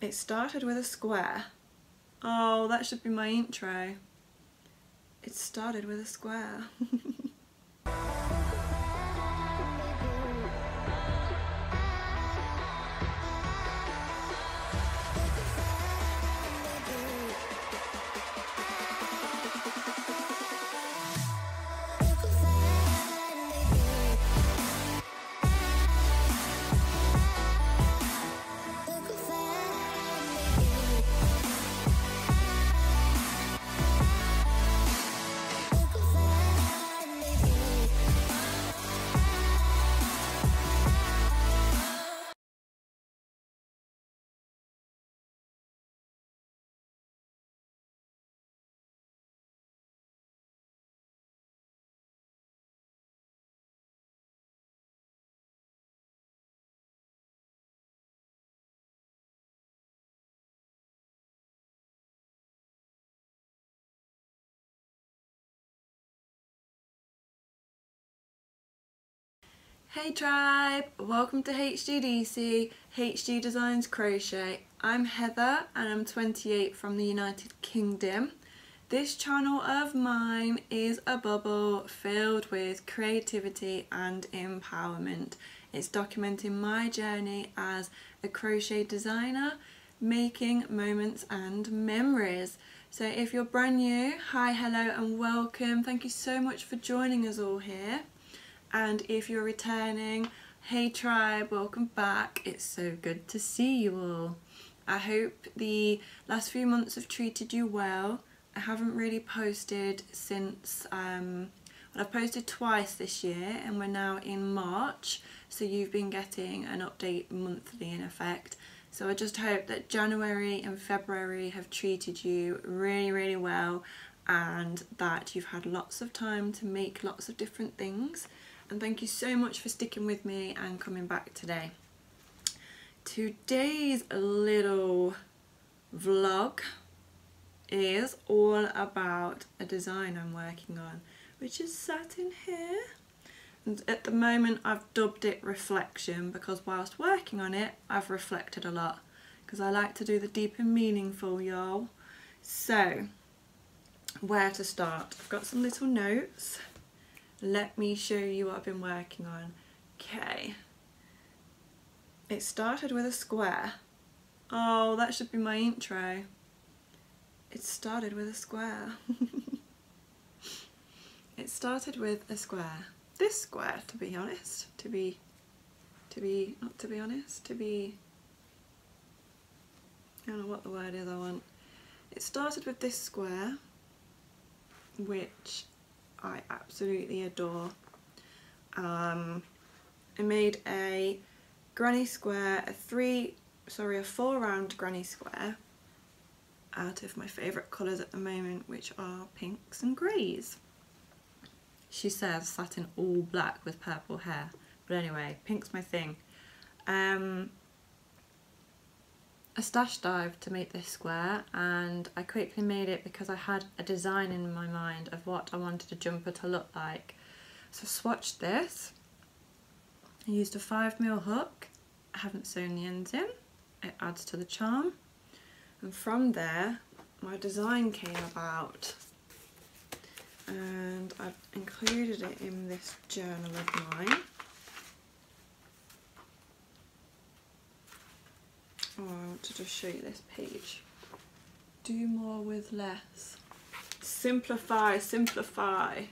It started with a square. Oh, that should be my intro. It started with a square. Hey tribe, welcome to HGDC, HG Designs Crochet. I'm Heather and I'm 28 from the United Kingdom. This channel of mine is a bubble filled with creativity and empowerment. It's documenting my journey as a crochet designer, making moments and memories. So if you're brand new, hi, hello and welcome. Thank you so much for joining us all here and if you're returning hey tribe welcome back. It's so good to see you all. I hope the last few months have treated you well. I haven't really posted since um, well, I've posted twice this year and we're now in March. So you've been getting an update monthly in effect. So I just hope that January and February have treated you really really well and that you've had lots of time to make lots of different things and thank you so much for sticking with me and coming back today. Today's little vlog is all about a design I'm working on which is sat in here. And at the moment I've dubbed it reflection because whilst working on it I've reflected a lot because I like to do the deep and meaningful y'all. So where to start? I've got some little notes let me show you what I've been working on. Okay. It started with a square. Oh, that should be my intro. It started with a square. it started with a square. This square, to be honest. To be, to be, not to be honest, to be, I don't know what the word is I want. It started with this square, which I absolutely adore. Um, I made a granny square, a three, sorry, a four round granny square out of my favourite colours at the moment, which are pinks and greys. She says satin all black with purple hair. But anyway, pink's my thing. Um, a stash dive to make this square and I quickly made it because I had a design in my mind of what I wanted a jumper to look like. So I swatched this. I used a 5mm hook. I haven't sewn the ends in. It adds to the charm. And from there my design came about and I've included it in this journal of mine. I want to just show you this page. Do more with less. Simplify, simplify.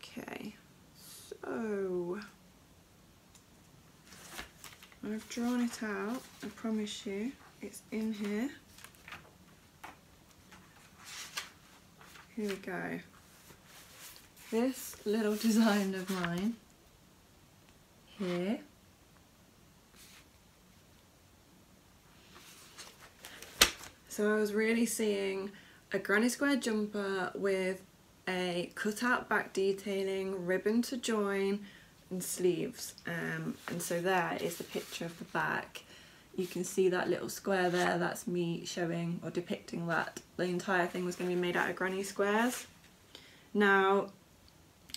Okay, so I've drawn it out, I promise you, it's in here. Here we go. This little design of mine here So I was really seeing a granny square jumper with a cutout back detailing, ribbon to join and sleeves. Um, and so there is the picture of the back. You can see that little square there, that's me showing or depicting that the entire thing was going to be made out of granny squares. Now,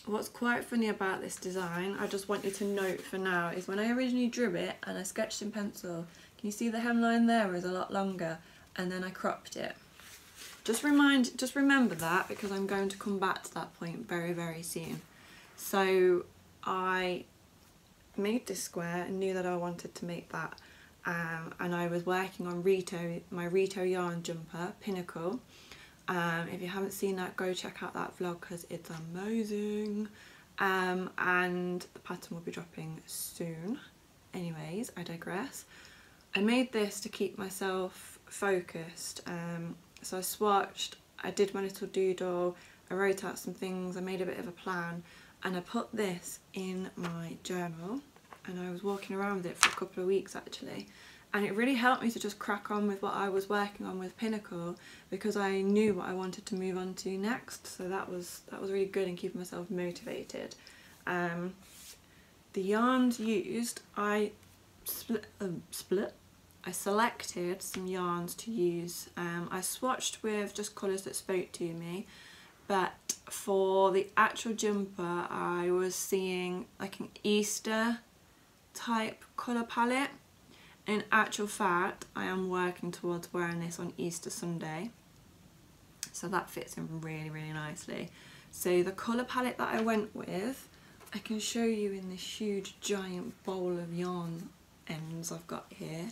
what's quite funny about this design, I just want you to note for now, is when I originally drew it and I sketched in pencil, can you see the hemline there is a lot longer and then I cropped it. Just remind, just remember that because I'm going to come back to that point very, very soon. So I made this square and knew that I wanted to make that um, and I was working on Rito, my Rito yarn jumper, Pinnacle. Um, if you haven't seen that, go check out that vlog because it's amazing. Um, and the pattern will be dropping soon. Anyways, I digress. I made this to keep myself focused. Um, so I swatched, I did my little doodle, I wrote out some things, I made a bit of a plan and I put this in my journal and I was walking around with it for a couple of weeks actually and it really helped me to just crack on with what I was working on with Pinnacle because I knew what I wanted to move on to next so that was that was really good in keeping myself motivated. Um, the yarns used, I split, um, split I selected some yarns to use. Um, I swatched with just colours that spoke to me but for the actual jumper I was seeing like an Easter type colour palette. In actual fact, I am working towards wearing this on Easter Sunday. So that fits in really, really nicely. So the colour palette that I went with, I can show you in this huge giant bowl of yarn ends I've got here.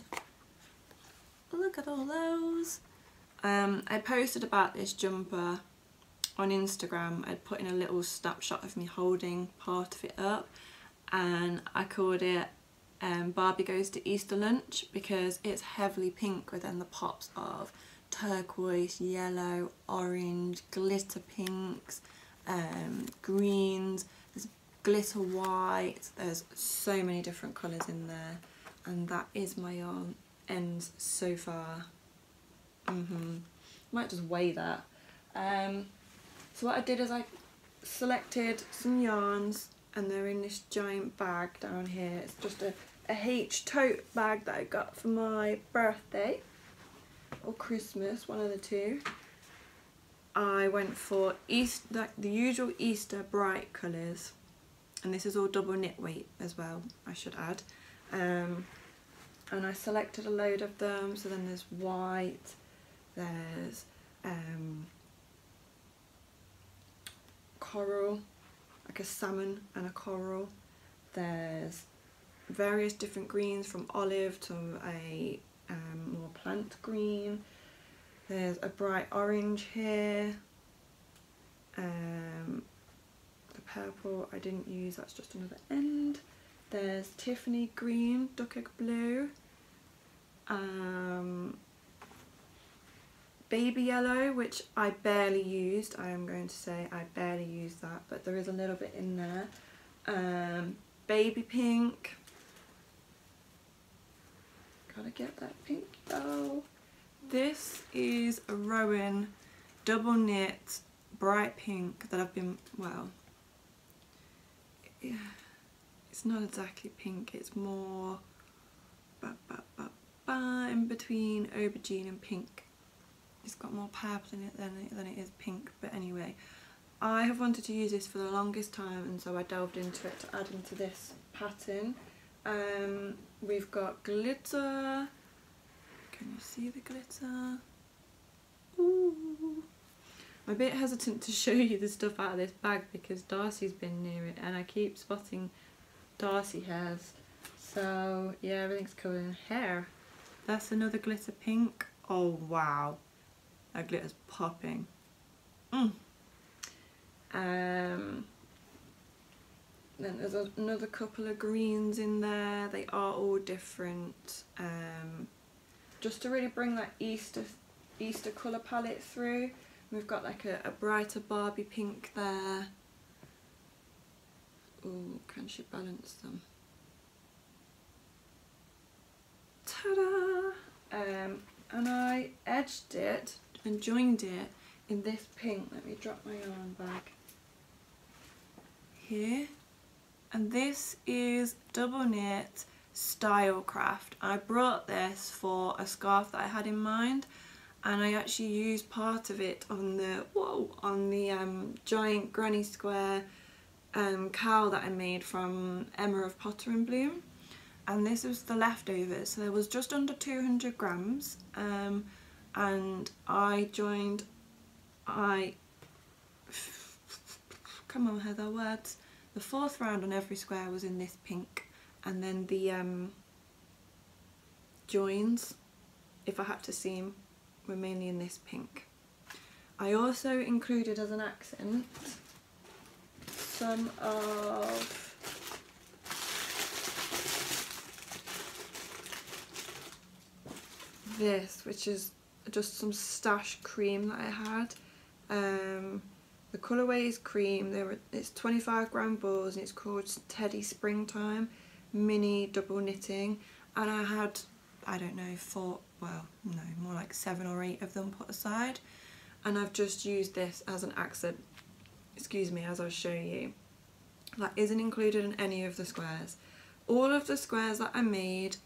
Look at all those. Um, I posted about this jumper on Instagram. I'd put in a little snapshot of me holding part of it up and I called it um, Barbie Goes to Easter Lunch because it's heavily pink within the pops of turquoise, yellow, orange, glitter pinks, um, greens, there's glitter white, there's so many different colours in there and that is my yarn ends so far. Mm -hmm. Might just weigh that. Um, so what I did is I selected some yarns and they're in this giant bag down here. It's just a, a H tote bag that I got for my birthday or Christmas, one of the two. I went for East, like the usual Easter bright colours and this is all double knit weight as well, I should add. Um, and I selected a load of them, so then there's white, there's um, coral, like a salmon and a coral. There's various different greens from olive to a um, more plant green. There's a bright orange here. Um, the purple I didn't use, that's just another end. There's Tiffany green, duck egg blue. Um, baby yellow which I barely used I am going to say I barely used that but there is a little bit in there. Um, baby pink. Gotta get that pink though this is a Rowan double knit bright pink that I've been well yeah, it's not exactly pink it's more in between aubergine and pink. It's got more purple in it than, it than it is pink but anyway. I have wanted to use this for the longest time and so I delved into it to add into this pattern. Um, we've got glitter. Can you see the glitter? Ooh. I'm a bit hesitant to show you the stuff out of this bag because Darcy's been near it and I keep spotting Darcy hairs so yeah everything's covered in hair that's another glitter pink oh wow that glitter's popping. Mm. Um, then there's another couple of greens in there. They are all different. Um, just to really bring that Easter Easter colour palette through. We've got like a, a brighter Barbie pink there. Can she balance them? Ta-da! Um, and I edged it and joined it in this pink. Let me drop my yarn bag here. And this is double knit Stylecraft. I brought this for a scarf that I had in mind and I actually used part of it on the whoa on the um, giant granny square um, cowl that I made from Emma of Potter and Bloom. And this was the leftovers. So there was just under 200 grams um, and I joined I come on Heather words. The fourth round on every square was in this pink and then the um, joins if I had to seam were mainly in this pink. I also included as an accent some of this, which is just some stash cream that I had. Um, the colourway is cream. There were, it's 25 gram balls and it's called Teddy Springtime Mini Double Knitting. And I had, I don't know, four, well, no, more like seven or eight of them put aside. And I've just used this as an accent, excuse me, as I'll show you. That isn't included in any of the squares. All of the squares that I made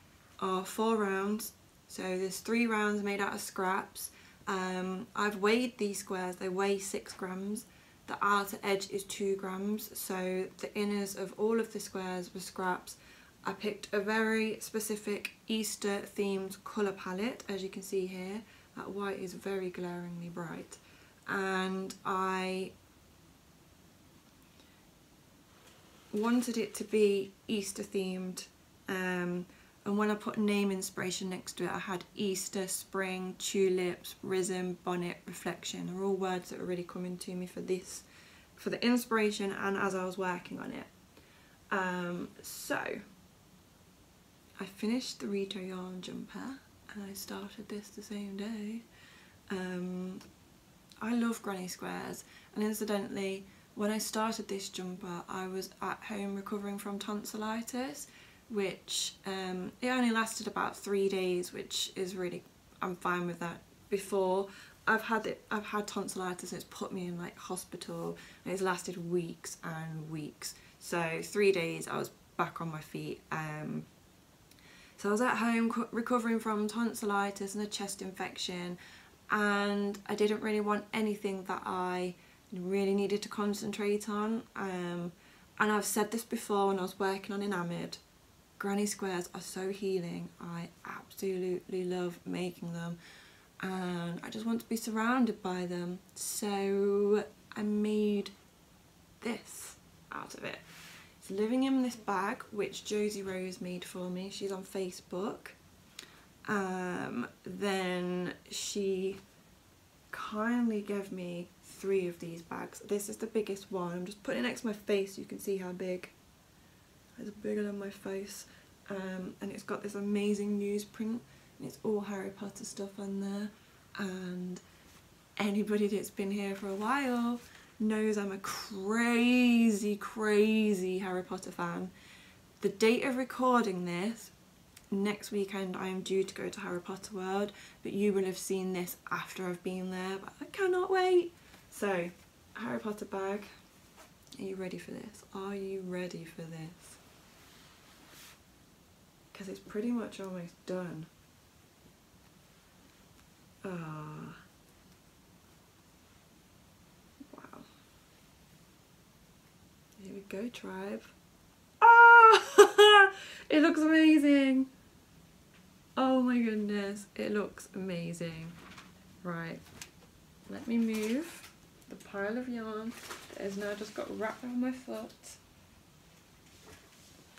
are four rounds so there's three rounds made out of scraps. Um, I've weighed these squares, they weigh six grams. The outer edge is two grams, so the inners of all of the squares were scraps. I picked a very specific Easter themed colour palette, as you can see here. That white is very glaringly bright. And I wanted it to be Easter themed. Um, and when I put name inspiration next to it I had Easter, Spring, Tulips, Risen, Bonnet, Reflection. They're all words that were really coming to me for this, for the inspiration and as I was working on it. Um, so, I finished the Rito yarn jumper and I started this the same day. Um, I love granny squares and incidentally when I started this jumper I was at home recovering from tonsillitis which um, it only lasted about three days, which is really, I'm fine with that. Before, I've had it, I've had tonsillitis and it's put me in like hospital and it's lasted weeks and weeks. So three days I was back on my feet. Um, so I was at home recovering from tonsillitis and a chest infection and I didn't really want anything that I really needed to concentrate on. Um, and I've said this before when I was working on Enamoured, granny squares are so healing. I absolutely love making them and I just want to be surrounded by them. So I made this out of it. It's living in this bag which Josie Rose made for me. She's on Facebook. Um, then she kindly gave me three of these bags. This is the biggest one. I'm just putting it next to my face so you can see how big it's bigger than my face um, and it's got this amazing newsprint and it's all Harry Potter stuff on there and anybody that's been here for a while knows I'm a crazy crazy Harry Potter fan. The date of recording this next weekend I am due to go to Harry Potter World but you will have seen this after I've been there but I cannot wait. So Harry Potter bag are you ready for this? Are you ready for this? because it's pretty much almost done. Ah. Wow. Here we go, tribe. Ah! it looks amazing. Oh my goodness, it looks amazing. Right, let me move the pile of yarn that has now just got wrapped around my foot.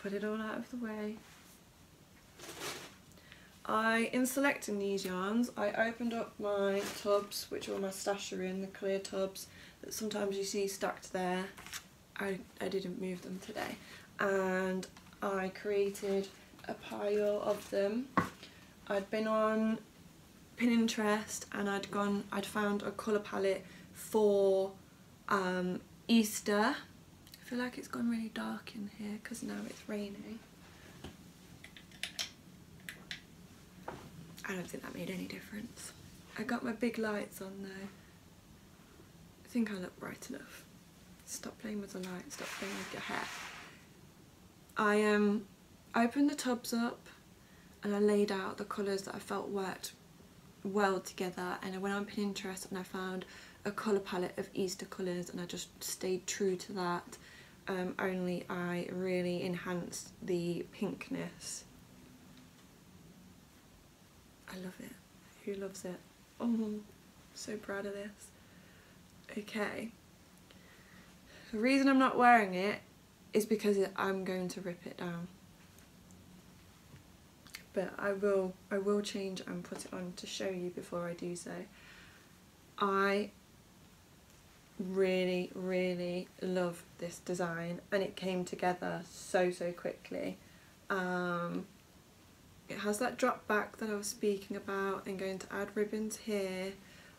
Put it all out of the way. I, in selecting these yarns, I opened up my tubs, which are my stasher in, the clear tubs that sometimes you see stacked there. I, I didn't move them today. And I created a pile of them. I'd been on Pinterest and I'd gone, I'd found a colour palette for um, Easter. I feel like it's gone really dark in here because now it's raining. I don't think that made any difference. I got my big lights on though. I think I look bright enough. Stop playing with the light, stop playing with your hair. I um, opened the tubs up and I laid out the colours that I felt worked well together and I went on Pinterest and I found a colour palette of Easter colours and I just stayed true to that. um, only I really enhanced the pinkness. I love it. Who loves it? Oh, so proud of this. Okay. The reason I'm not wearing it is because I'm going to rip it down. But I will I will change and put it on to show you before I do so. I really really love this design and it came together so so quickly. Um, it has that drop back that I was speaking about and going to add ribbons here.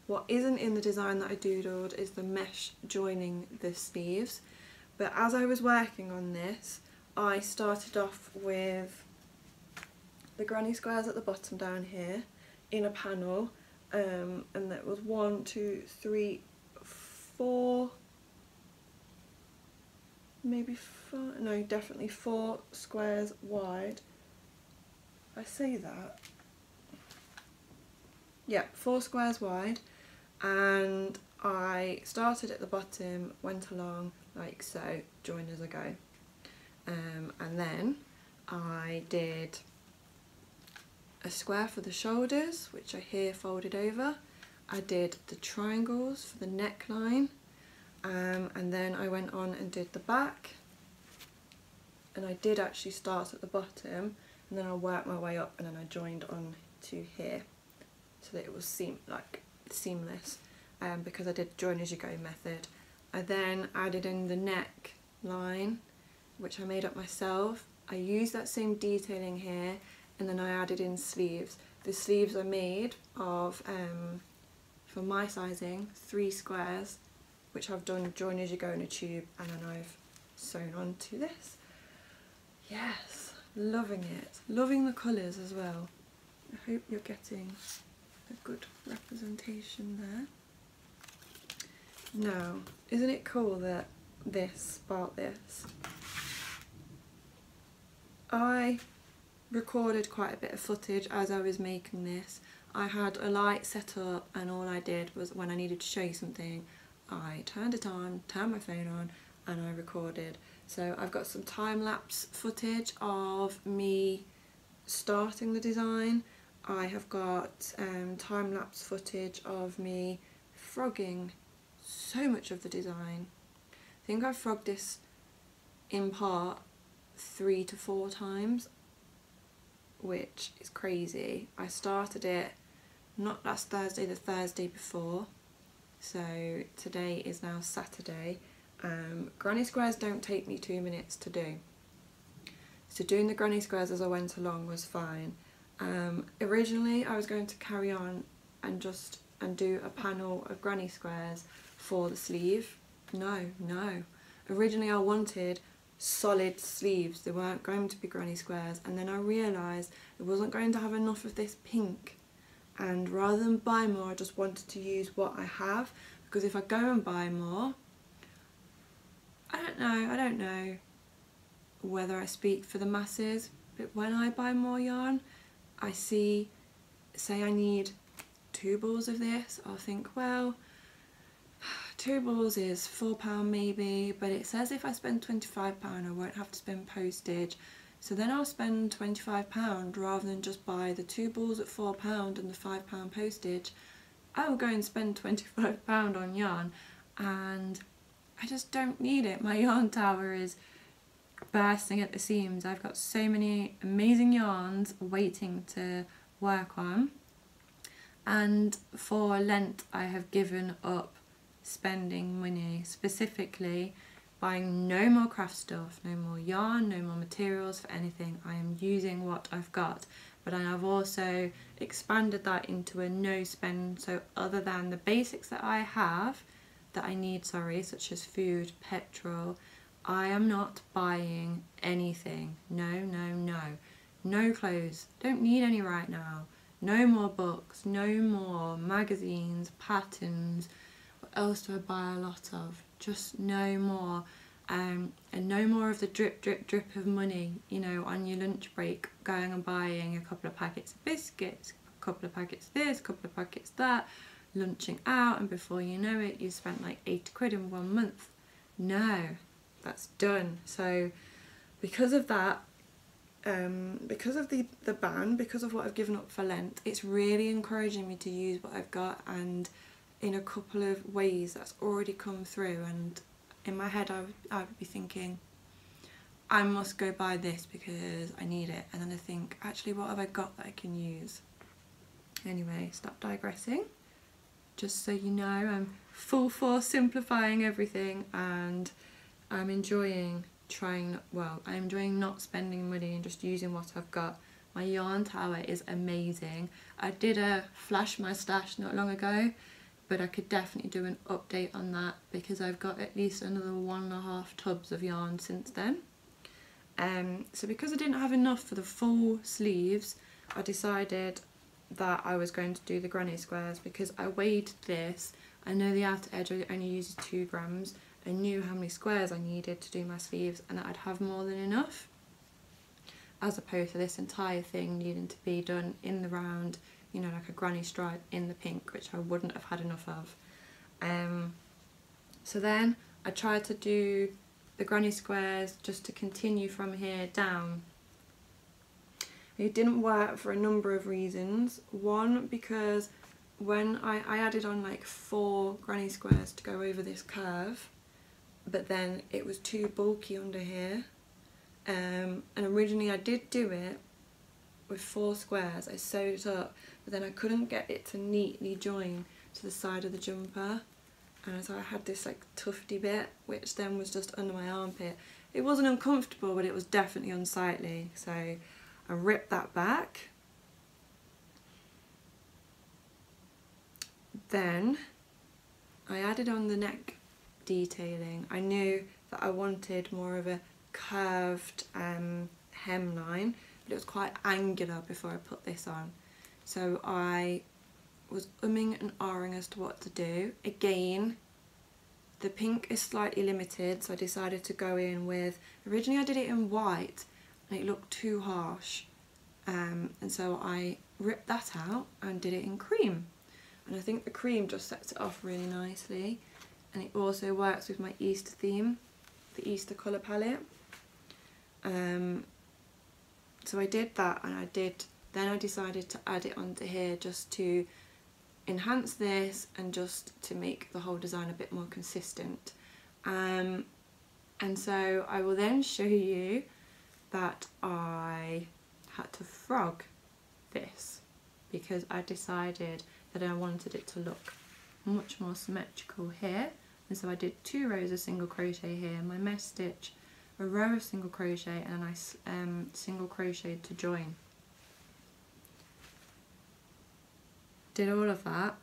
What isn't in the design that I doodled is the mesh joining the sleeves but as I was working on this I started off with the granny squares at the bottom down here in a panel um, and that was one, two, three, four, maybe four, no definitely four squares wide. I say that. Yeah, four squares wide and I started at the bottom, went along like so, join as I go. Um, and then I did a square for the shoulders, which I here folded over. I did the triangles for the neckline, um, and then I went on and did the back. And I did actually start at the bottom, and then I worked my way up, and then I joined on to here, so that it was seam like seamless, um, because I did join as you go method. I then added in the neck line, which I made up myself. I used that same detailing here and then I added in sleeves. The sleeves are made of, um, for my sizing, three squares, which I've done join as you go in a tube, and then I've sewn onto this. Yes, loving it. Loving the colours as well. I hope you're getting a good representation there. Now, isn't it cool that this bought this? I recorded quite a bit of footage as I was making this. I had a light set up and all I did was when I needed to show you something I turned it on, turned my phone on and I recorded. So I've got some time-lapse footage of me starting the design. I have got um, time-lapse footage of me frogging so much of the design. I think I frogged this in part three to four times which is crazy. I started it not last Thursday, the Thursday before. So today is now Saturday. Um, granny squares don't take me two minutes to do. So doing the granny squares as I went along was fine. Um, originally I was going to carry on and just and do a panel of granny squares for the sleeve. No, no. Originally I wanted solid sleeves. They weren't going to be granny squares. And then I realised I wasn't going to have enough of this pink. And rather than buy more, I just wanted to use what I have. Because if I go and buy more, I don't know, I don't know whether I speak for the masses. But when I buy more yarn, I see, say I need two balls of this, I'll think, well, two balls is £4 maybe, but it says if I spend £25 I won't have to spend postage. So then I'll spend £25 rather than just buy the two balls at £4 and the £5 postage. I will go and spend £25 on yarn and I just don't need it. My yarn tower is bursting at the seams. I've got so many amazing yarns waiting to work on and for Lent I have given up spending money specifically buying no more craft stuff, no more yarn, no more materials for anything. I am using what I've got. But I have also expanded that into a no spend. So other than the basics that I have that I need sorry such as food, petrol I am not buying anything. No no no. No clothes. Don't need any right now. No more books. No more magazines patterns. What else do I buy a lot of? Just no more. Um, and no more of the drip, drip, drip of money, you know, on your lunch break, going and buying a couple of packets of biscuits, a couple of packets this, a couple of packets that, lunching out, and before you know it, you spent like 80 quid in one month. No, that's done. So because of that, um, because of the, the ban, because of what I've given up for Lent, it's really encouraging me to use what I've got and in a couple of ways that's already come through and in my head I would, I would be thinking I must go buy this because I need it. And then I think actually what have I got that I can use? Anyway stop digressing. Just so you know I'm full force simplifying everything and I'm enjoying trying well I'm enjoying not spending money and just using what I've got. My yarn tower is amazing. I did a flash my stash not long ago but I could definitely do an update on that because I've got at least another one and a half tubs of yarn since then. Um, so because I didn't have enough for the full sleeves, I decided that I was going to do the granny squares because I weighed this. I know the outer edge only uses two grams. I knew how many squares I needed to do my sleeves and that I'd have more than enough as opposed to this entire thing needing to be done in the round you know, like a granny stripe in the pink, which I wouldn't have had enough of. Um, so then I tried to do the granny squares just to continue from here down. It didn't work for a number of reasons. One, because when I, I added on like four granny squares to go over this curve, but then it was too bulky under here. Um, and originally I did do it with four squares. I sewed it up but then I couldn't get it to neatly join to the side of the jumper and so I had this like tufty bit which then was just under my armpit. It wasn't uncomfortable but it was definitely unsightly so I ripped that back. Then I added on the neck detailing. I knew that I wanted more of a curved um, hemline but it was quite angular before I put this on. So I was umming and ahhing as to what to do. Again, the pink is slightly limited, so I decided to go in with, originally I did it in white, and it looked too harsh. Um, and so I ripped that out and did it in cream. And I think the cream just sets it off really nicely. And it also works with my Easter theme, the Easter colour palette. Um, so I did that and I did then I decided to add it onto here just to enhance this and just to make the whole design a bit more consistent. Um, and so I will then show you that I had to frog this because I decided that I wanted it to look much more symmetrical here and so I did two rows of single crochet here, my mesh stitch, a row of single crochet and I um, single crocheted to join. Did all of that.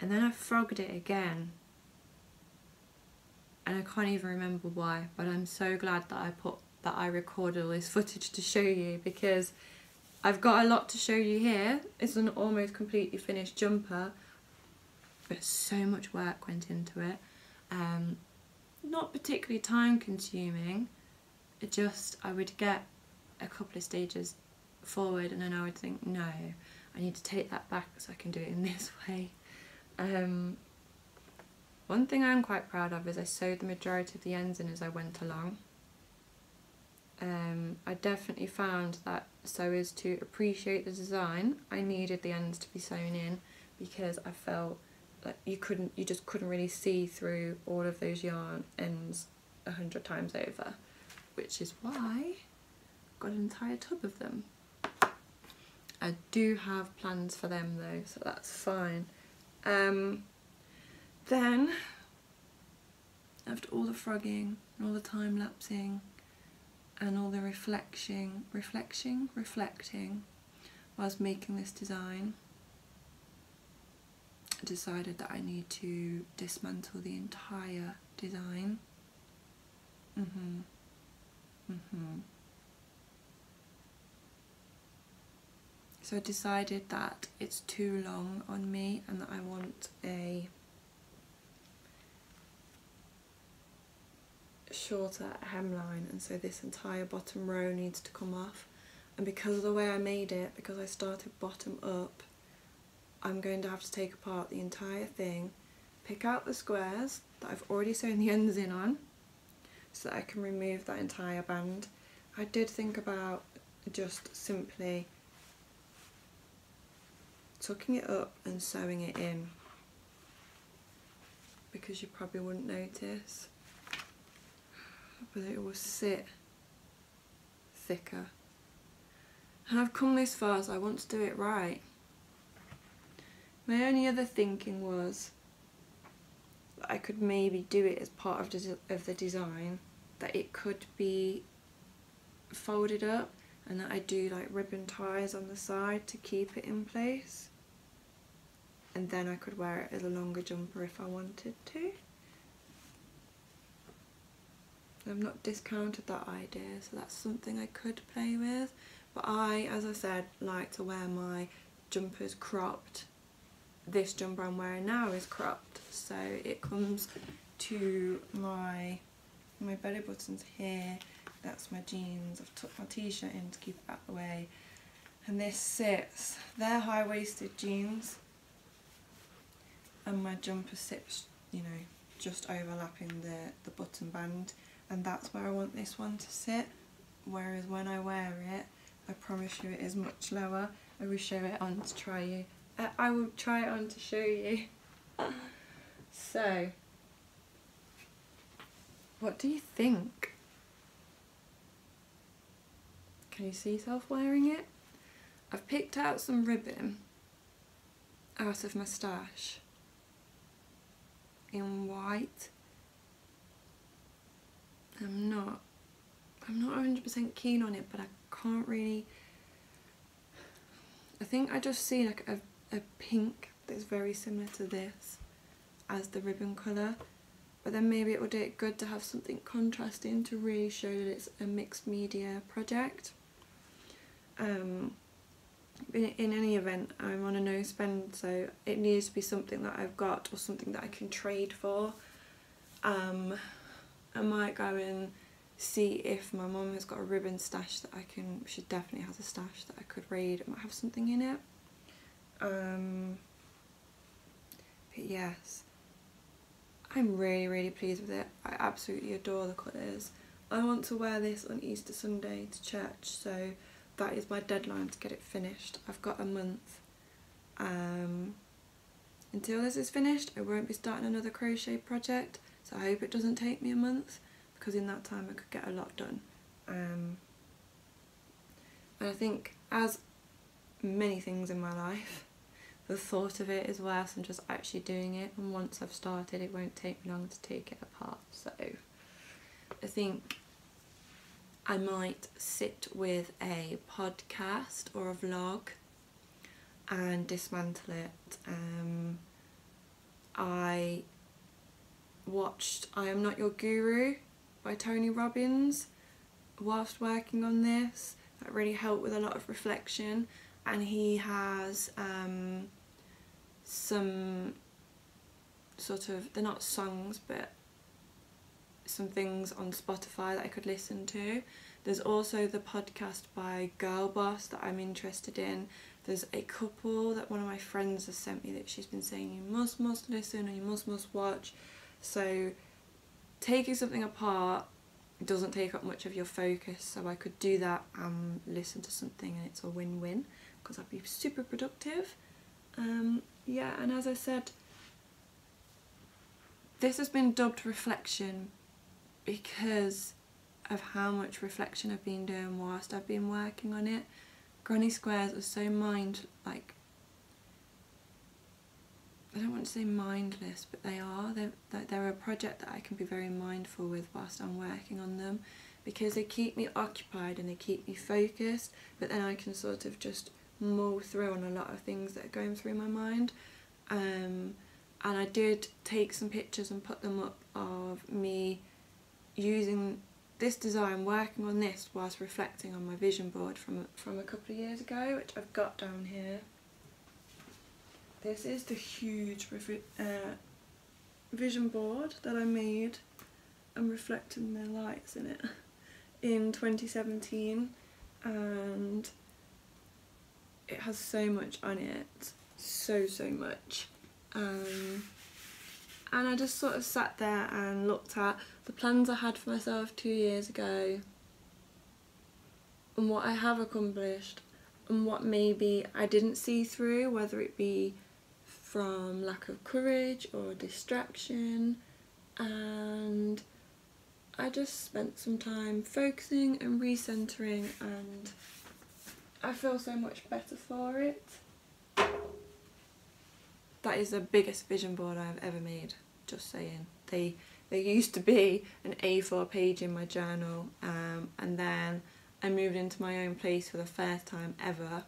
And then I frogged it again. And I can't even remember why but I'm so glad that I put that I recorded all this footage to show you because I've got a lot to show you here. It's an almost completely finished jumper but so much work went into it. Um, not particularly time consuming it just I would get a couple of stages forward and then I would think no I need to take that back so I can do it in this way. Um, one thing I'm quite proud of is I sewed the majority of the ends in as I went along. Um, I definitely found that so as to appreciate the design I needed the ends to be sewn in because I felt like you couldn't you just couldn't really see through all of those yarn ends a hundred times over which is why I've got an entire tub of them I do have plans for them though, so that's fine. Um, then, after all the frogging and all the time lapsing and all the reflection, reflection, reflecting, whilst making this design, I decided that I need to dismantle the entire design. Mhm. Mhm. So I decided that it's too long on me and that I want a shorter hemline and so this entire bottom row needs to come off and because of the way I made it, because I started bottom up, I'm going to have to take apart the entire thing, pick out the squares that I've already sewn the ends in on so that I can remove that entire band. I did think about just simply tucking it up and sewing it in. Because you probably wouldn't notice. But it will sit thicker. And I've come this far so I want to do it right. My only other thinking was that I could maybe do it as part of, of the design that it could be folded up and I do like ribbon ties on the side to keep it in place and then I could wear it as a longer jumper if I wanted to. I've not discounted that idea so that's something I could play with but I, as I said, like to wear my jumpers cropped. This jumper I'm wearing now is cropped so it comes to my my belly buttons here that's my jeans I've tucked my t-shirt in to keep it out of the way. And this sits they're high-waisted jeans. And my jumper sits you know just overlapping the the button band. And that's where I want this one to sit. Whereas when I wear it I promise you it is much lower. I will show it on to try you. I will try it on to show you. So what do you think can you see yourself wearing it? I've picked out some ribbon out of my stash in white. I'm not I'm not 100% keen on it but I can't really I think I just see like a, a pink that's very similar to this as the ribbon colour but then maybe it would do it good to have something contrasting to really show that it's a mixed media project. Um, in, in any event, I'm on a no spend, so it needs to be something that I've got or something that I can trade for. Um, I might go and see if my mum has got a ribbon stash that I can, she definitely has a stash that I could raid, it might have something in it. Um, but yes, I'm really really pleased with it, I absolutely adore the colours. I want to wear this on Easter Sunday to church, so that is my deadline to get it finished. I've got a month. Um, until this is finished, I won't be starting another crochet project, so I hope it doesn't take me a month, because in that time I could get a lot done. Um, and I think, as many things in my life, the thought of it is worse than just actually doing it, and once I've started it won't take me long to take it apart, so I think I might sit with a podcast or a vlog and dismantle it. Um, I watched I Am Not Your Guru by Tony Robbins whilst working on this. That really helped with a lot of reflection and he has um, some sort of, they're not songs but some things on Spotify that I could listen to. There's also the podcast by Girl Boss that I'm interested in. There's a couple that one of my friends has sent me that she's been saying you must must listen or you must must watch. So taking something apart doesn't take up much of your focus so I could do that and listen to something and it's a win-win because I'd be super productive. Um, yeah and as I said this has been dubbed reflection because of how much reflection I've been doing whilst I've been working on it. Granny Squares are so mind, like, I don't want to say mindless, but they are. They're, they're a project that I can be very mindful with whilst I'm working on them because they keep me occupied and they keep me focused, but then I can sort of just mull through on a lot of things that are going through my mind. Um, and I did take some pictures and put them up of me using this design, working on this whilst reflecting on my vision board from, from a couple of years ago, which I've got down here. This is the huge uh, vision board that I made and reflecting the lights in it in 2017 and it has so much on it, so so much. Um, and I just sort of sat there and looked at the plans I had for myself two years ago and what I have accomplished and what maybe I didn't see through, whether it be from lack of courage or distraction and I just spent some time focusing and recentering and I feel so much better for it. That is the biggest vision board I've ever made, just saying. They they used to be an A4 page in my journal um, and then I moved into my own place for the first time ever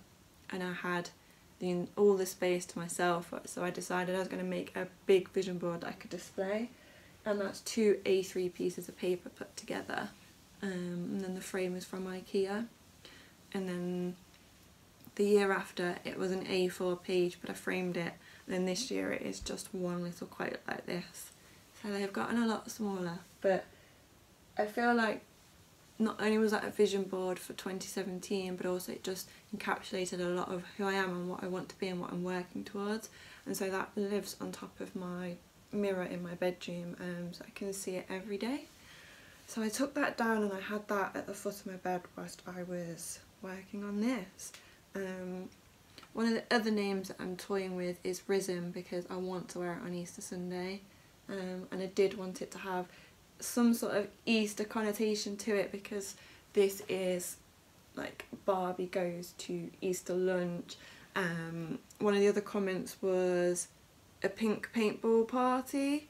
and I had the, all the space to myself so I decided I was going to make a big vision board that I could display and that's two A3 pieces of paper put together. Um, and then the frame is from Ikea. And then the year after it was an A4 page but I framed it and then this year it is just one little quote like this so they've gotten a lot smaller but I feel like not only was that a vision board for 2017 but also it just encapsulated a lot of who I am and what I want to be and what I'm working towards and so that lives on top of my mirror in my bedroom um, so I can see it every day. So I took that down and I had that at the foot of my bed whilst I was working on this. Um, one of the other names that I'm toying with is Risen because I want to wear it on Easter Sunday um, and I did want it to have some sort of Easter connotation to it because this is like Barbie goes to Easter lunch. Um, one of the other comments was a pink paintball party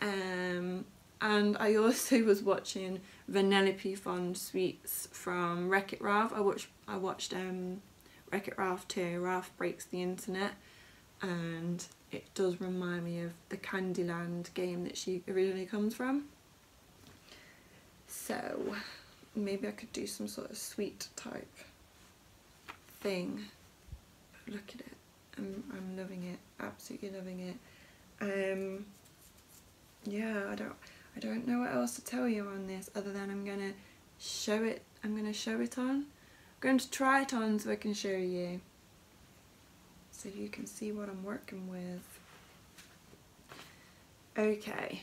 um, and I also was watching Vanellope von Schweetz from Wreck-It Ralph. I watched I watched um, Wreck-It Ralph 2, Ralph Breaks the Internet and it does remind me of the Candyland game that she originally comes from. So maybe I could do some sort of sweet type thing. Look at it. I'm, I'm loving it, absolutely loving it. Um, yeah, I don't, I don't know what else to tell you on this other than I'm gonna show it. I'm gonna show it on. Going to try it on so I can show you, so you can see what I'm working with. Okay.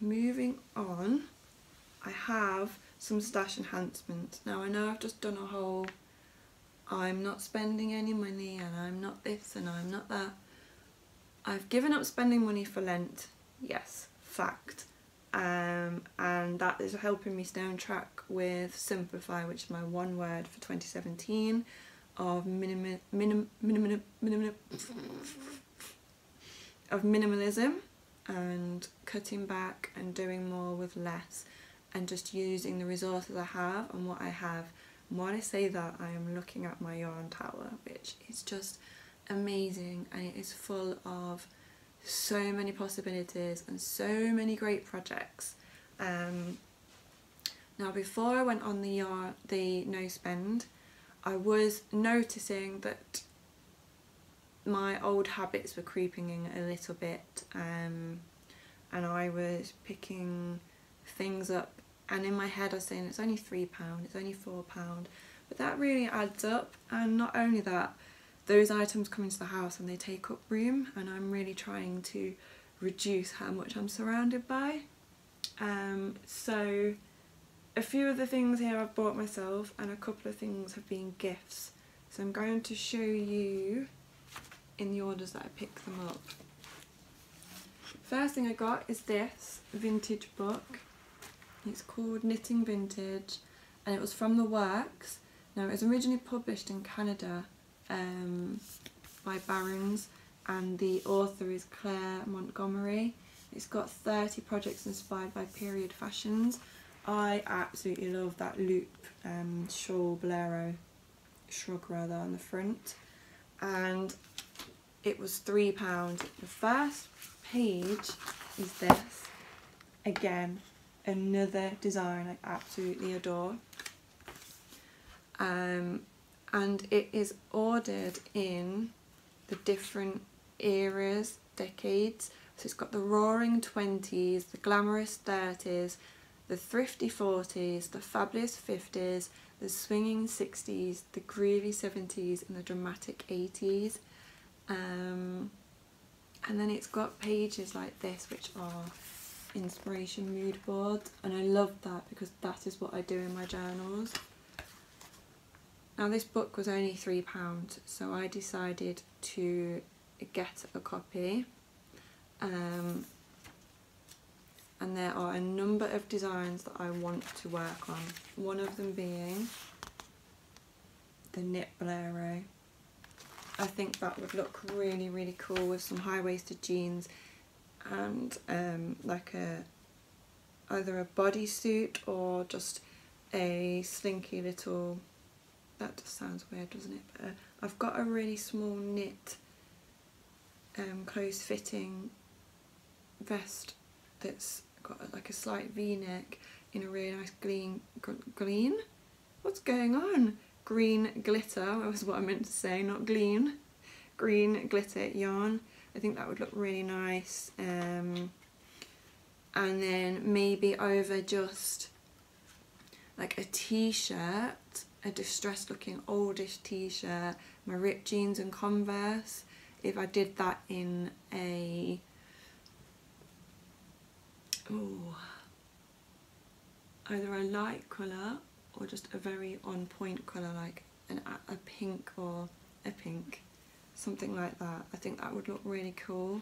Moving on, I have some stash enhancements. Now I know I've just done a whole I'm not spending any money and I'm not this and I'm not that. I've given up spending money for Lent, yes, fact. Um, and that is helping me stay on track with Simplify, which is my one word for 2017 of minim minim minim of minimalism and cutting back and doing more with less and just using the resources I have and what I have. And when I say that, I am looking at my yarn tower, which is just amazing and it is full of so many possibilities and so many great projects. Um, now before I went on the the no spend, I was noticing that my old habits were creeping in a little bit um, and I was picking things up and in my head I was saying it's only £3, it's only £4, but that really adds up and not only that, those items come into the house and they take up room and I'm really trying to reduce how much I'm surrounded by. Um, so a few of the things here I've bought myself and a couple of things have been gifts. So I'm going to show you in the orders that I picked them up. First thing I got is this vintage book it's called Knitting Vintage and it was from The Works. Now it was originally published in Canada um, by Barron's and the author is Claire Montgomerie. It's got 30 projects inspired by period fashions. I absolutely love that loop um, shawl bolero shrug rather on the front and it was £3. The first page is this, again another design I absolutely adore. Um, and it is ordered in the different eras, decades. So it's got the roaring 20s, the glamorous 30s, the thrifty 40s, the fabulous 50s, the swinging 60s, the groovy 70s and the dramatic 80s. Um, and then it's got pages like this which are inspiration mood boards and I love that because that is what I do in my journals. Now this book was only £3 so I decided to get a copy um, and there are a number of designs that I want to work on. One of them being the knit bolero. I think that would look really really cool with some high-waisted jeans and um, like a either a bodysuit or just a slinky little that just sounds weird doesn't it? But uh, I've got a really small knit um, close fitting vest that's got like a slight v-neck in a really nice green green? What's going on? Green glitter that was what I meant to say not green green glitter yarn. I think that would look really nice um, and then maybe over just like a t-shirt a distressed looking oldish t-shirt my ripped jeans and converse if I did that in a oh either a light colour or just a very on point colour like an, a pink or a pink something like that. I think that would look really cool.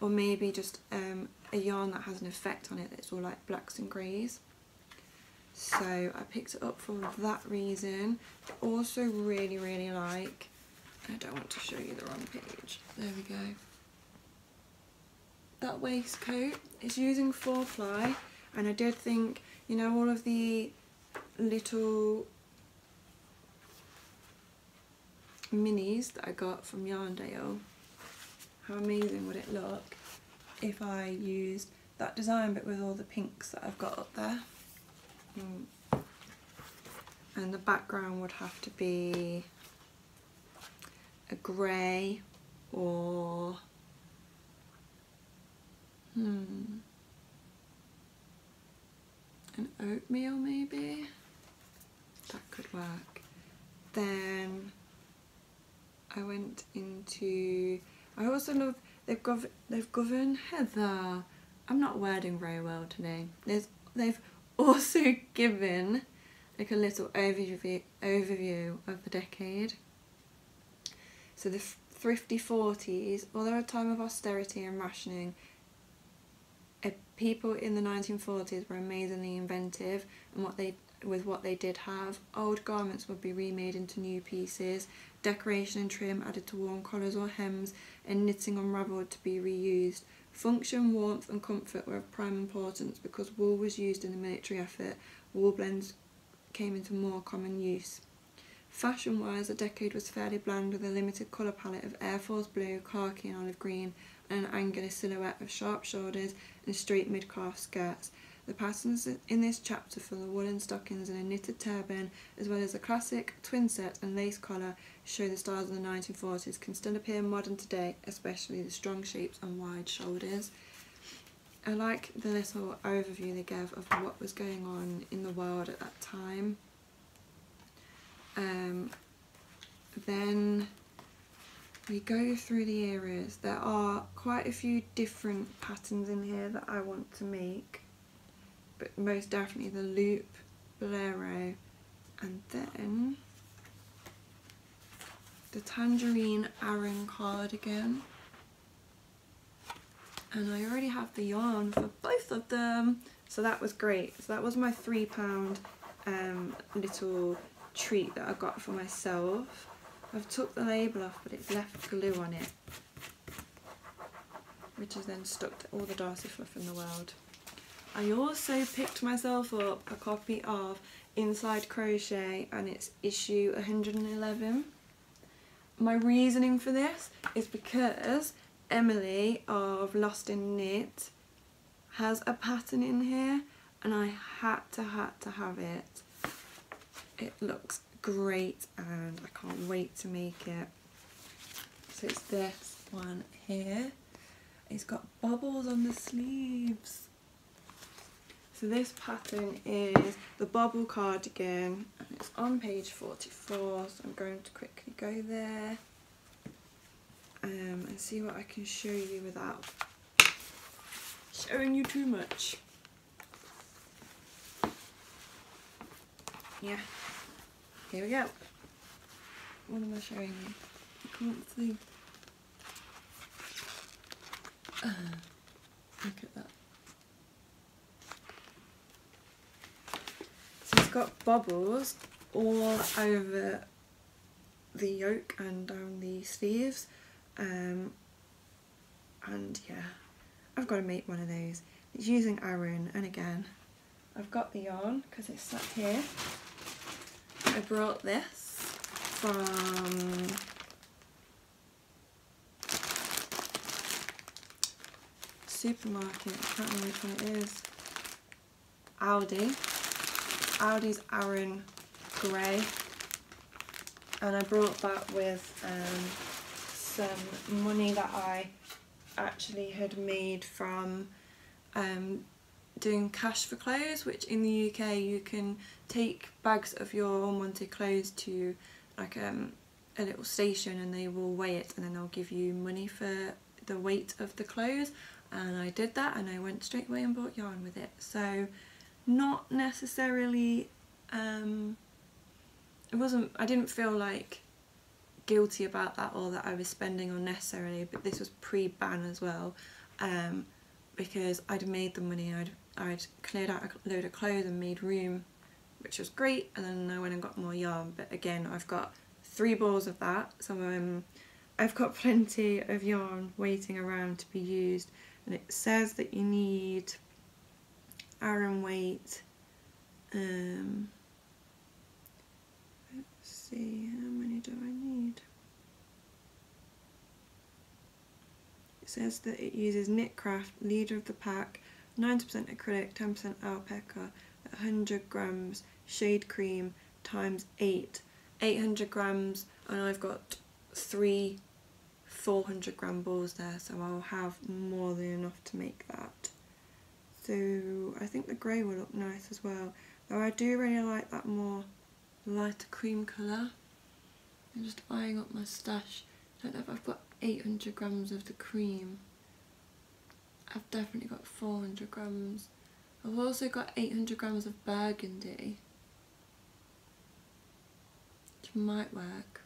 Or maybe just um, a yarn that has an effect on it that's all like blacks and greys. So I picked it up for that reason. I also really, really like, I don't want to show you the wrong page. There we go. That waistcoat is using four ply and I did think, you know, all of the little minis that I got from Yarndale, how amazing would it look if I used that design but with all the pinks that I've got up there. And the background would have to be a grey or hmm an oatmeal maybe? That could work. Then I went into I also love they've gov they've governed Heather. I'm not wording very well today. There's they've also given like a little overview overview of the decade so the thrifty 40s although a time of austerity and rationing uh, people in the 1940s were amazingly inventive and what they with what they did have. Old garments would be remade into new pieces, decoration and trim added to worn collars or hems, and knitting unravelled to be reused. Function, warmth and comfort were of prime importance because wool was used in the military effort, wool blends came into more common use. Fashion-wise, the decade was fairly bland with a limited colour palette of Air Force blue, khaki and olive green, and an angular silhouette of sharp shoulders and straight mid-calf skirts. The patterns in this chapter for the woolen stockings and a knitted turban, as well as a classic twin set and lace collar, show the styles of the 1940s can still appear modern today, especially the strong shapes and wide shoulders. I like the little overview they gave of what was going on in the world at that time. Um, then we go through the areas. There are quite a few different patterns in here that I want to make but most definitely the loop, bolero, and then the tangerine Aran cardigan. And I already have the yarn for both of them, so that was great. So that was my three pound um, little treat that I got for myself. I've took the label off, but it's left glue on it, which is then stuck to all the Darcy fluff in the world. I also picked myself up a copy of Inside Crochet and it's issue 111. My reasoning for this is because Emily of Lost in Knit has a pattern in here and I had to had to have it. It looks great and I can't wait to make it. So it's this one here. It's got bubbles on the sleeves. So this pattern is the bubble cardigan and it's on page 44 so I'm going to quickly go there um, and see what I can show you without showing you too much. Yeah, here we go. What am I showing you? I can't see. Uh, look at that. It's got bubbles all over the yoke and down the sleeves. Um, and yeah, I've got to make one of those. It's using Aran and again, I've got the yarn because it's sat here. I brought this from supermarket, I can't remember which one it is. Aldi. Aldi's Aran Grey. And I brought that with um, some money that I actually had made from um, doing cash for clothes, which in the UK you can take bags of your unwanted clothes to like um, a little station and they will weigh it and then they'll give you money for the weight of the clothes and I did that and I went straight away and bought yarn with it so not necessarily um, it wasn't I didn't feel like guilty about that or that I was spending unnecessarily but this was pre-ban as well um, because I'd made the money I'd, I'd cleared out a load of clothes and made room which was great and then I went and got more yarn but again I've got three balls of that so um, I've got plenty of yarn waiting around to be used and it says that you need Aran weight um, let's see how many do I need it says that it uses Knitcraft leader of the pack 90% acrylic 10% alpaca 100 grams shade cream times 8 800 grams and I've got three 400 gram balls there so I'll have more than enough to make that. So I think the grey will look nice as well though I do really like that more lighter cream colour. I'm just eyeing up my stash. I don't know if I've got 800 grams of the cream. I've definitely got 400 grams. I've also got 800 grams of burgundy which might work.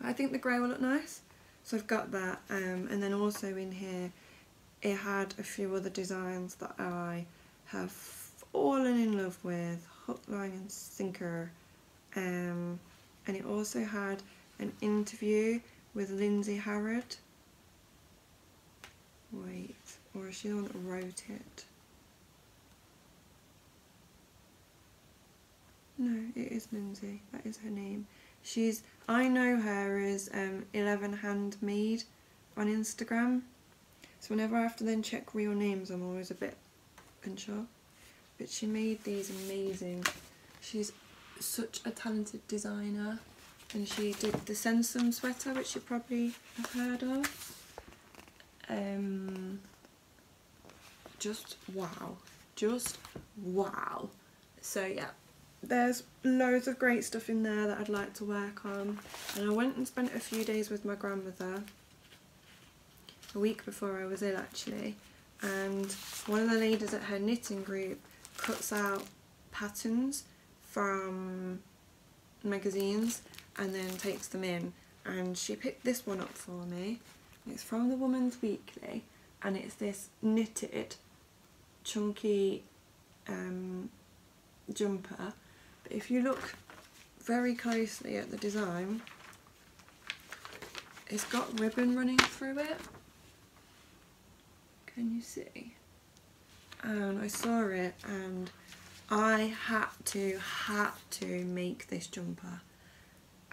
I think the grey will look nice. So I've got that um, and then also in here it had a few other designs that I have fallen in love with, hook, line and sinker. Um, and it also had an interview with Lindsay Harrod. Wait, or is she the one that wrote it? No, it is Lindsay, that is her name. She's, I know her as um, 11 Handmade on Instagram. So whenever I have to then check real names, I'm always a bit unsure. But she made these amazing. She's such a talented designer. And she did the Sensum sweater, which you probably have heard of. Um, just wow. Just wow. So yeah, there's loads of great stuff in there that I'd like to work on and I went and spent a few days with my grandmother a week before I was ill actually. And one of the ladies at her knitting group cuts out patterns from magazines and then takes them in. And she picked this one up for me. It's from the Woman's Weekly and it's this knitted chunky um, jumper. But if you look very closely at the design, it's got ribbon running through it. Can you see? And I saw it and I had to, had to make this jumper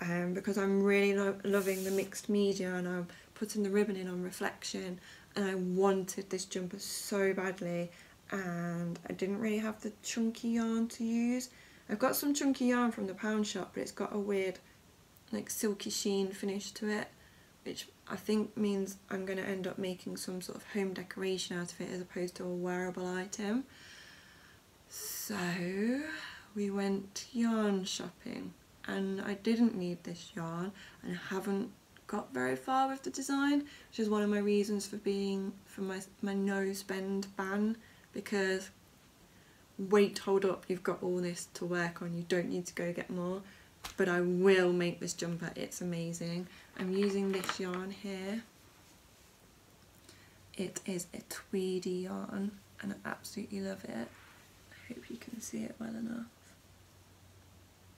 um, because I'm really lo loving the mixed media and I'm putting the ribbon in on reflection and I wanted this jumper so badly and I didn't really have the chunky yarn to use I've got some chunky yarn from the pound shop but it's got a weird like silky sheen finish to it which I think means I'm going to end up making some sort of home decoration out of it as opposed to a wearable item. So we went yarn shopping and I didn't need this yarn and I haven't got very far with the design, which is one of my reasons for being for my my no spend ban because wait hold up you've got all this to work on you don't need to go get more but I will make this jumper it's amazing I'm using this yarn here it is a tweedy yarn and I absolutely love it I hope you can see it well enough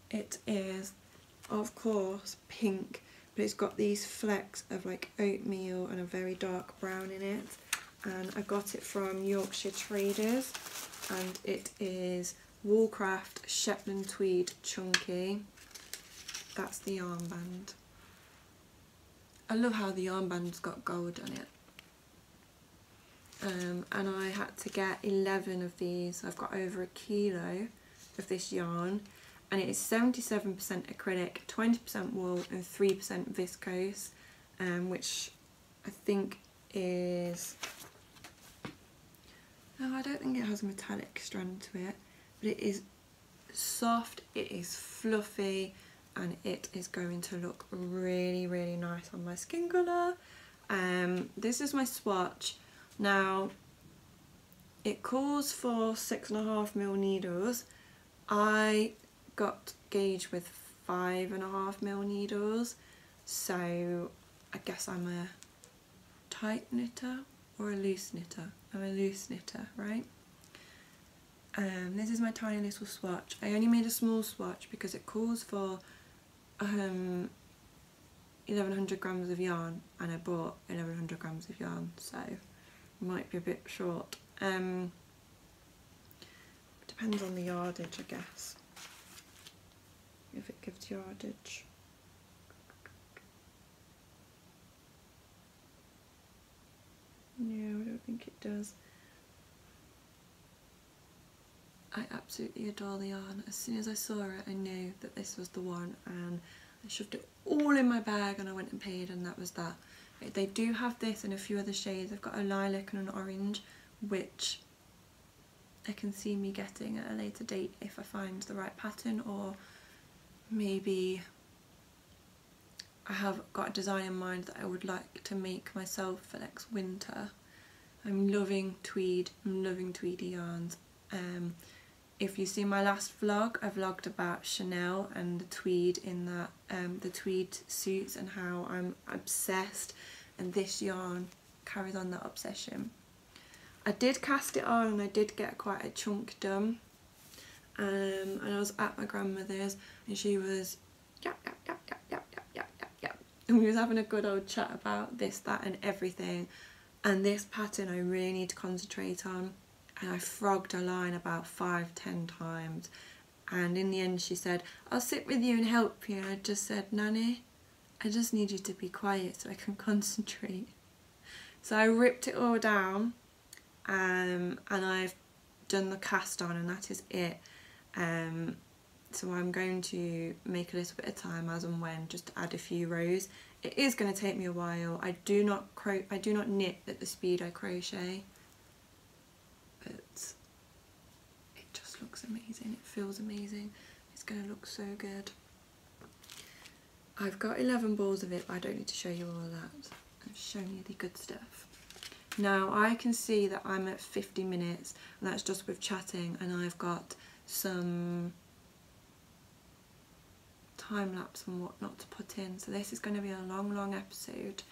it is of course pink but it's got these flecks of like oatmeal and a very dark brown in it and I got it from Yorkshire Traders and it is Woolcraft Shetland Tweed Chunky. That's the armband. I love how the armband's got gold on it. Um, and I had to get 11 of these. I've got over a kilo of this yarn and it is 77% acrylic, 20% wool and 3% viscose um, which I think is no, I don't think it has a metallic strand to it, but it is soft, it is fluffy, and it is going to look really, really nice on my skin colour. Um, this is my swatch. Now, it calls for six and a half mil needles. I got gauge with five and a half mil needles, so I guess I'm a tight knitter or a loose knitter. I'm a loose knitter, right? Um, this is my tiny little swatch. I only made a small swatch because it calls for um, 1100 grams of yarn and I bought 1100 grams of yarn so might be a bit short. Um, depends on the yardage I guess if it gives yardage. No, I don't think it does. I absolutely adore the yarn. As soon as I saw it, I knew that this was the one and I shoved it all in my bag and I went and paid and that was that. They do have this in a few other shades. I've got a lilac and an orange, which I can see me getting at a later date if I find the right pattern or maybe I have got a design in mind that I would like to make myself for next winter. I'm loving tweed, I'm loving tweedy yarns. Um, if you see my last vlog, I vlogged about Chanel and the tweed in that, um, the tweed suits and how I'm obsessed and this yarn carries on that obsession. I did cast it on and I did get quite a chunk done um, and I was at my grandmother's and she was yap yap yap yap yap. And we was having a good old chat about this, that and everything. And this pattern I really need to concentrate on and I frogged a line about five, ten times. And in the end she said, I'll sit with you and help you. And I just said, Nanny, I just need you to be quiet so I can concentrate. So I ripped it all down um, and I've done the cast on and that is it. Um, so I'm going to make a little bit of time as and when just to add a few rows. It is going to take me a while. I do not I do not knit at the speed I crochet but it looks amazing it feels amazing it's going to look so good. I've got 11 balls of it I don't need to show you all that. I've shown you the good stuff. Now I can see that I'm at 50 minutes and that's just with chatting and I've got some time lapse and whatnot to put in. So this is going to be a long long episode.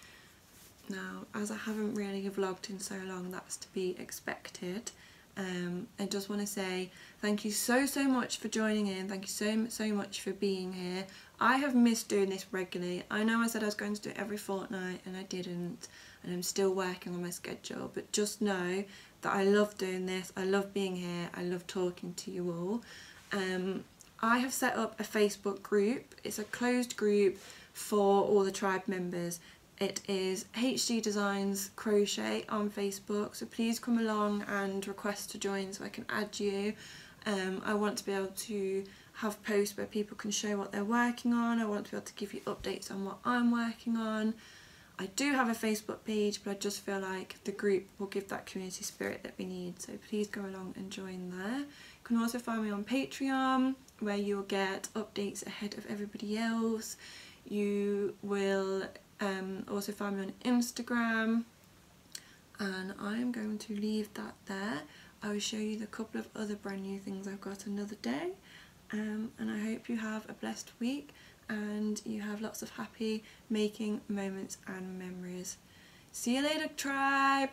Now as I haven't really vlogged in so long that's to be expected um, I just want to say thank you so so much for joining in. Thank you so so much for being here. I have missed doing this regularly. I know I said I was going to do it every fortnight and I didn't and I'm still working on my schedule but just know that I love doing this. I love being here. I love talking to you all. Um, I have set up a Facebook group. It's a closed group for all the tribe members. It is HG Designs Crochet on Facebook, so please come along and request to join so I can add you. Um, I want to be able to have posts where people can show what they're working on. I want to be able to give you updates on what I'm working on. I do have a Facebook page, but I just feel like the group will give that community spirit that we need. So please go along and join there. You can also find me on Patreon where you'll get updates ahead of everybody else. You will Um, also find me on Instagram. And I'm going to leave that there. I will show you the couple of other brand new things I've got another day. Um, and I hope you have a blessed week and you have lots of happy making moments and memories. See you later, tribe!